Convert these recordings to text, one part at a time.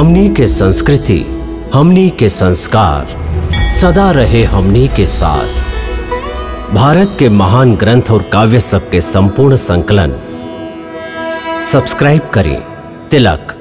हमनी के संस्कृति, हमनी के संस्कार, सदा रहे हमनी के साथ। भारत के महान ग्रंथ और काव्य सब के संपूर्ण संकलन। सब्सक्राइब करें, तिलक।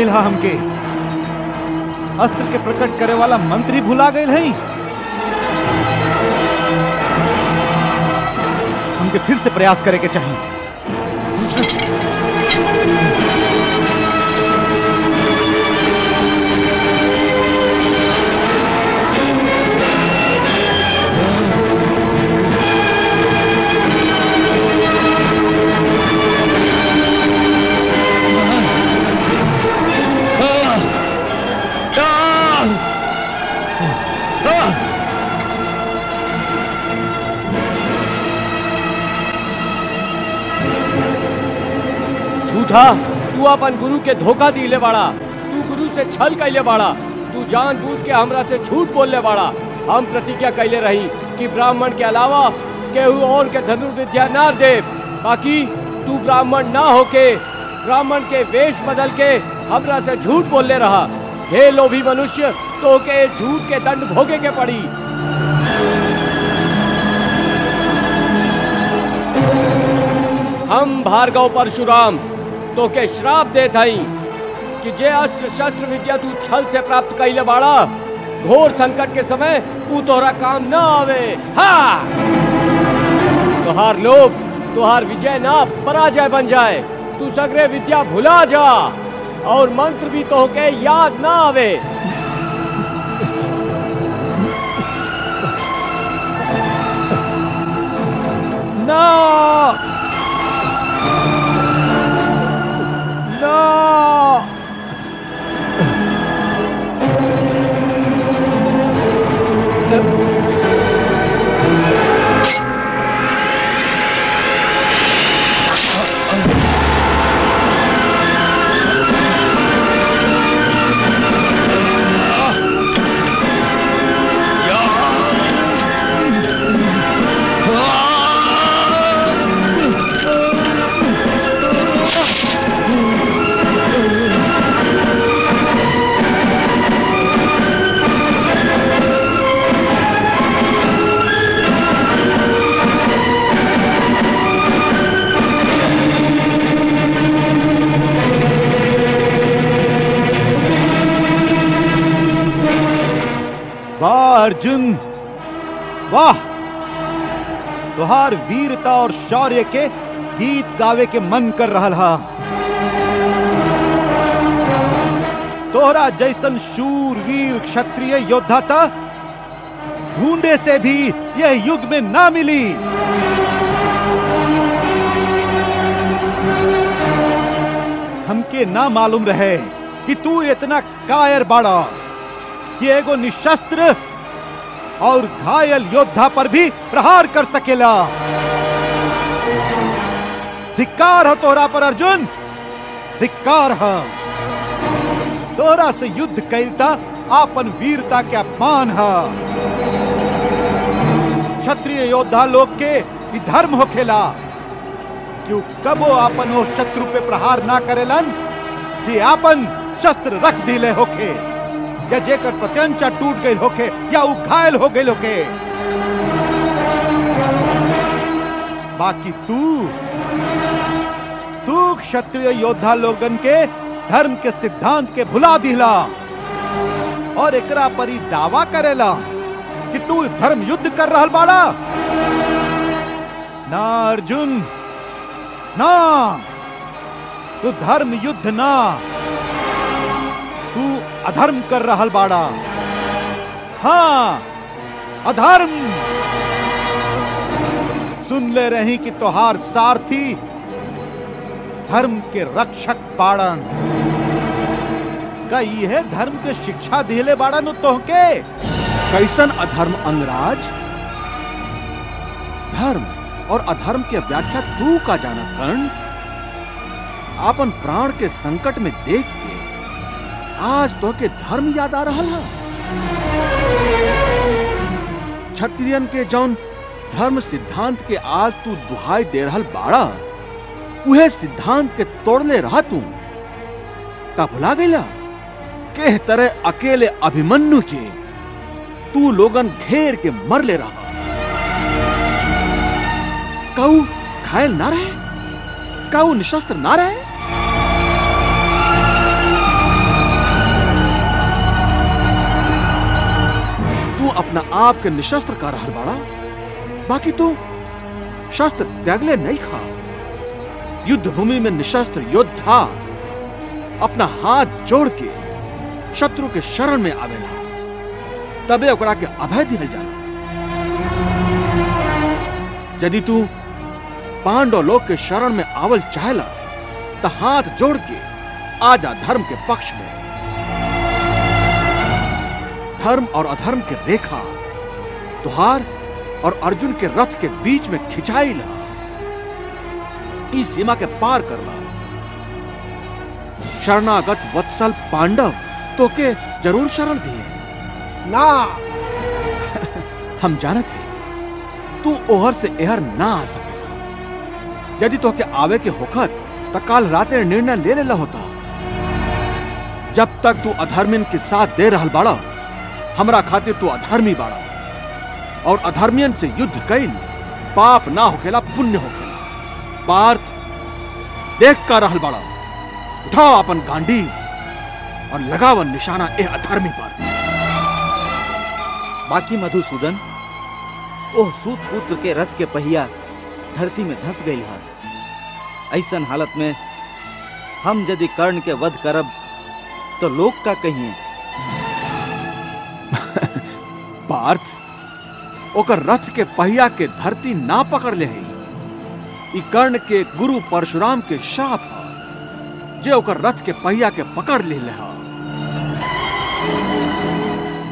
ई का गिल हा हमके। अस्त्र के प्रकट करे वाला मंत्री भुला गए हैं हमके फिर से प्रयास करे के चाहिए अपन गुरु के धोखा दिले बाड़ा तू गुरु से छल कैले बाड़ा तू जानबूझ के हमरा से झूठ बोलले बाड़ा हम प्रतिज्ञा कैले रही कि ब्राह्मण के अलावा केहू और के धनुर्विद्या ना दे बाकी तू ब्राह्मण ना होके, ब्राह्मण के वेश बदल के हमरा से झूठ बोलले रहा। हे लोभी मनुष्य तो के झूठ के दंड भोगे के पड़ी। हम भार्गव परशुराम तो के श्राप दे हई कि जे अस्त्र शस्त्र विद्या तू छल से प्राप्त कैले बाड़ा घोर संकट के समय तू तोहरा काम न आवे। हा! तोहार लोभ, तोहार विजय ना पराजय बन जाए। तू सगरे विद्या भुला जा, और मंत्र भी तो के याद ना आवे। अर्जुन, वाह! तुहार वीरता और शौर्य के गीत गावे के मन कर रहा हा। तोहरा जैसन शूर वीर क्षत्रिय योद्धा था ढूंढे से भी यह युग में ना मिली। हमके ना मालूम रहे कि तू इतना कायर बाड़ा, कि एगो निशस्त्र और घायल योद्धा पर भी प्रहार कर सकेला। धिक्कार हो तोहरा पर, अर्जुन। धिक्कार हो। तोहरा से युद्ध कैलता आपन वीरता के अपमान है। क्षत्रिय योद्धा लोग के ई हो खेला। क्यों कबो आपन वो शत्रु पे प्रहार ना करेलन, जे आपन शस्त्र रख दिले होखे। या जेकर प्रत्यंचा टूट गई होके, या उ घायल हो गई होके। बाकी तू तू क्षत्रिय योद्धा लोगन के धर्म के सिद्धांत के भुला दिला और एकरा पर ही दावा करेला कि तू धर्म युद्ध कर रहा बाड़ा। ना अर्जुन, ना, तू धर्म युद्ध ना। अधर्म कर रहा बाड़ा। हाँ अधर्म। सुन ले रही कि तोहार सारथी धर्म के रक्षक बाड़न। का यह धर्म के शिक्षा दिले बाड़न तोहके। कैसन अधर्म अंगराज? धर्म और अधर्म के व्याख्या तू का जाना कर्ण? आपन प्राण के संकट में देख के आज तो के धर्म याद आ रहा है। क्षत्रियन के जौन धर्म सिद्धांत के आज तू दुहाई दे रहा बाड़ा, उहे सिद्धांत के तोड़ले रहा तू। का भुला गईला के तरह अकेले अभिमन्यु के तू लोगन घेर के मर ले रहा। काऊ घायल ना रहे? काऊ निशस्त्र ना रहे? अपना आप के निशस्त्र का रहल बाड़ा। बाकी तू शस्त्र त्यागले नहीं खा। युद्ध भूमि में निशस्त्र योद्धा अपना हाथ जोड़ के शत्रु के शरण में आवेला तबे ओकरा के अभय दिहल जाला यदि तू पांडव लोग के शरण में आवल चाहेला तो हाथ जोड़ के आजा धर्म के पक्ष में। धर्म और अधर्म के रेखा तुहार और अर्जुन के रथ के बीच में खिंचाई ला इस सीमा के पार करला शरणागत वत्सल पांडव तो के ज़रूर शरण दिए। ना। हम जानत ही तू ओहर से एहर ना आ सके। यदि तो के आवे के होखत त काल राते निर्णय ले लेला होता। जब तक तू अधर्मिन के साथ दे रहल बाड़ा हमरा खातिर तू अधर्मी बाड़ा और अधर्मियन से युद्ध कईल पाप ना होखेला पुण्य होखेला पार्थ देख कर रहल बाड़ा। उठाओ अपन गांडी और लगावन निशाना ए अधर्मी पर। बाकी मधुसूदन ओह सूत पुत्र के रथ के पहिया धरती में धस गई है ऐसा हालत में हम यदि कर्ण के वध करब तो लोग का कहिए पार्थ ओकर रथ के पहिया के धरती ना पकड़ ले है कर्ण के गुरु परशुराम के श्राप है जे ओकर रथ के पहिया के पकड़ ले ले हा।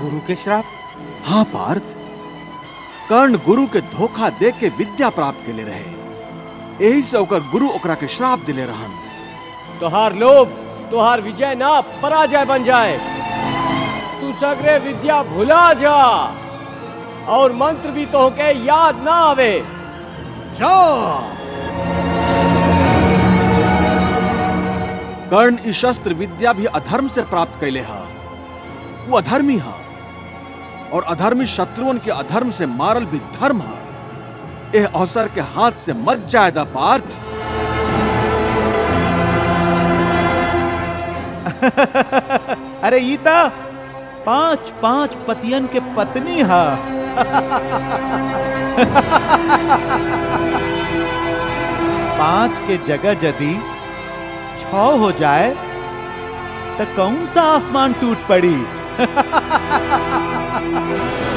गुरु के श्राप? हाँ पार्थ। कर्ण गुरु के धोखा दे के विद्या प्राप्त के ले रहे। यही से ओकर गुरु ओकरा के श्राप दिले रहन। तोहार लोभ तोहार विजय ना पराजय बन जाए। तू सगरे विद्या भुला जा। और मंत्र भी तो के याद ना आवे। जाओ कर्ण ई शस्त्र विद्या भी अधर्म से प्राप्त कैले हा। वो अधर्मी हा। और अधर्मी शत्रुओं के अधर्म से मारल भी धर्म हा। एह अवसर के हाथ से मत जायदा पार्थ। अरे ईता पाँच पाँच पतियन के पत्नी हा। पाँच के जगह यदि छ हो जाए तो कौन सा आसमान टूट पड़ी?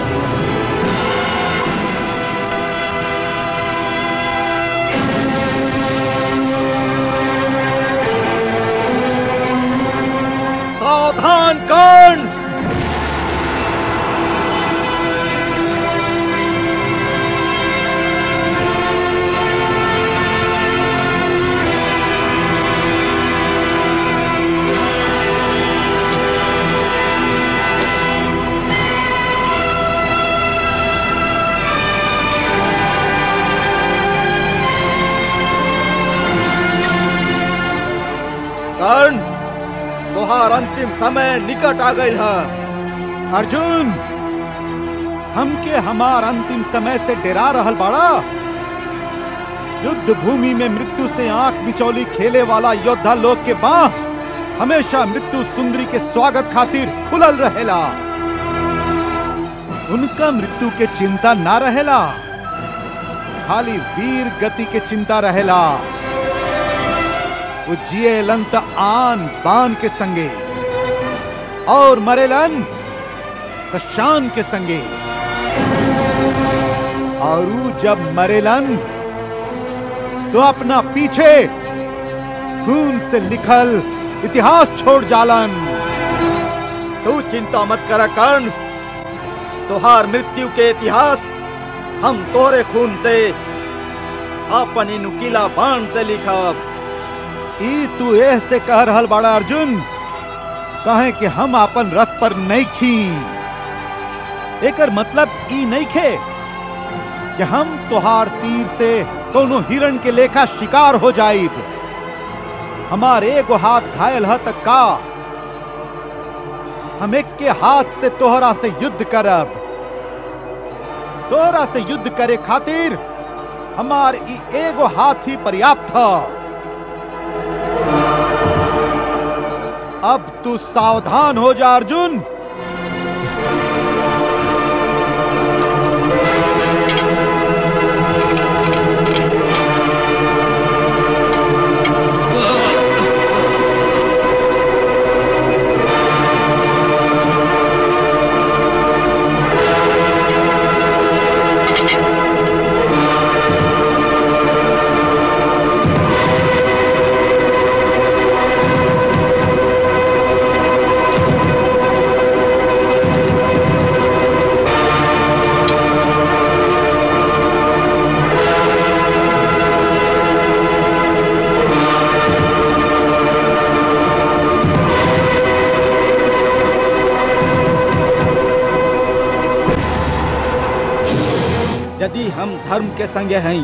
सावधान कर्ण तोहार अंतिम समय निकट आ गई है। अर्जुन, हमके हमार अंतिम समय से डरा रहल बाड़ा। युद्ध भूमि में मृत्यु से आँख बिचौली खेले वाला योद्धा लोग के बाह हमेशा मृत्यु सुंदरी के स्वागत खातिर खुलल रहेला। उनका मृत्यु के चिंता ना रहेला। खाली वीर गति के चिंता रहेला। वो जिएलन त आन बान के संगे। और मरेलन त शान के संगे। और जब मरेलन तो अपना पीछे खून से लिखल इतिहास छोड़ जालन। तू चिंता मत कर कर्ण, तोहार मृत्यु के इतिहास हम तोरे खून से अपन नुकीला बाण से लिखब। तू एह से कह रहल बाड़ा, अर्जुन। कहे कि हम अपन रथ पर नहीं खी एकर मतलब ई नहीं खे कि हम तुहार तीर से कोनो हिरण के लेखा शिकार हो जाइब। हमार एगो हाथ घायल है तक का? हम एक के हाथ से तोहरा से युद्ध करब। तोहरा से युद्ध करे खातिर हमार एगो हाथ ही पर्याप्त था अब तू सावधान हो जा अर्जुन। संगे हैं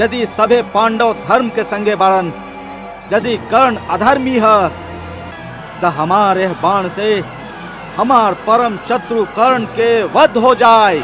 यदि सभे पांडव धर्म के संगे बाड़न यदि कर्ण अधर्मी है तो हमारे बाण से हमार परम शत्रु कर्ण के वध हो जाए।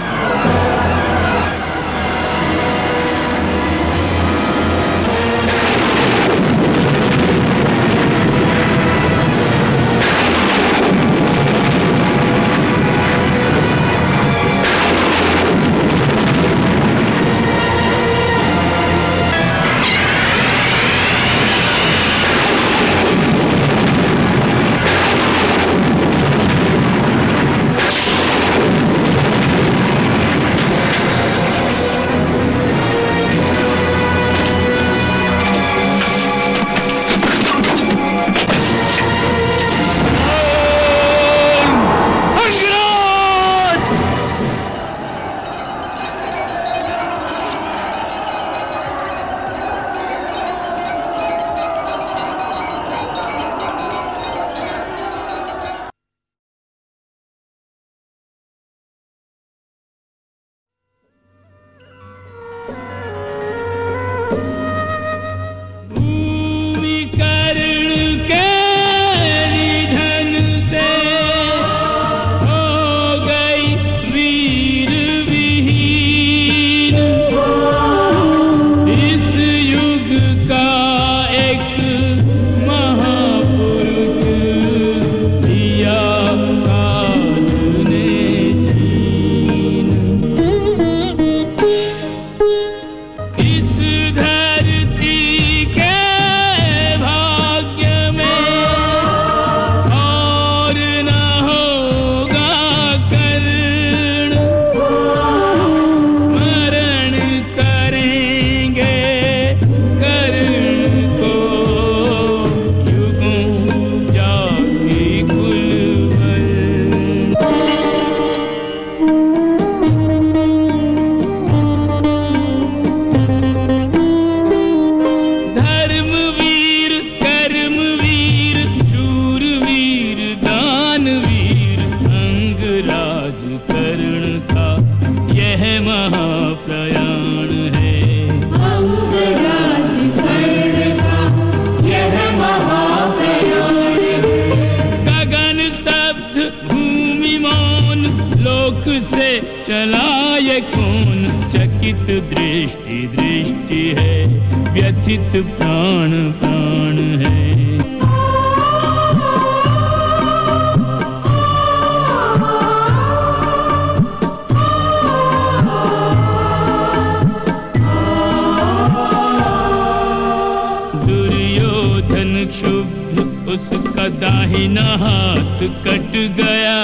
बिना हाथ कट गया।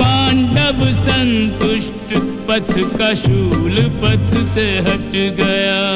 पांडव संतुष्ट पथ का शूल पथ से हट गया।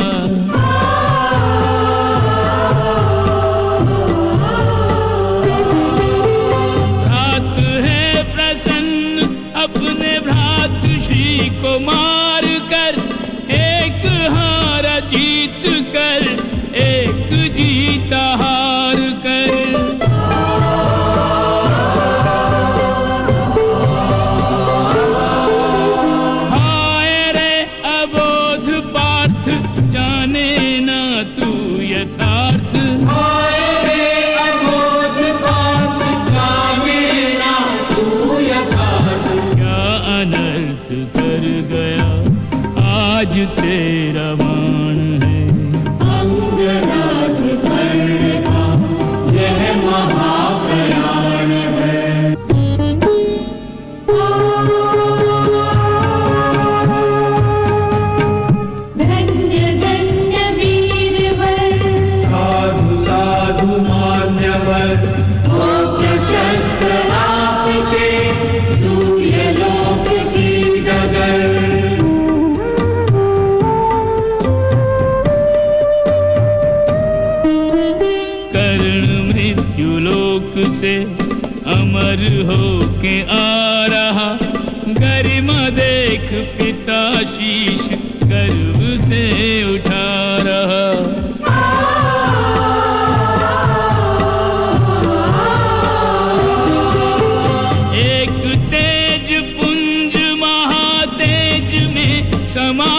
மனமா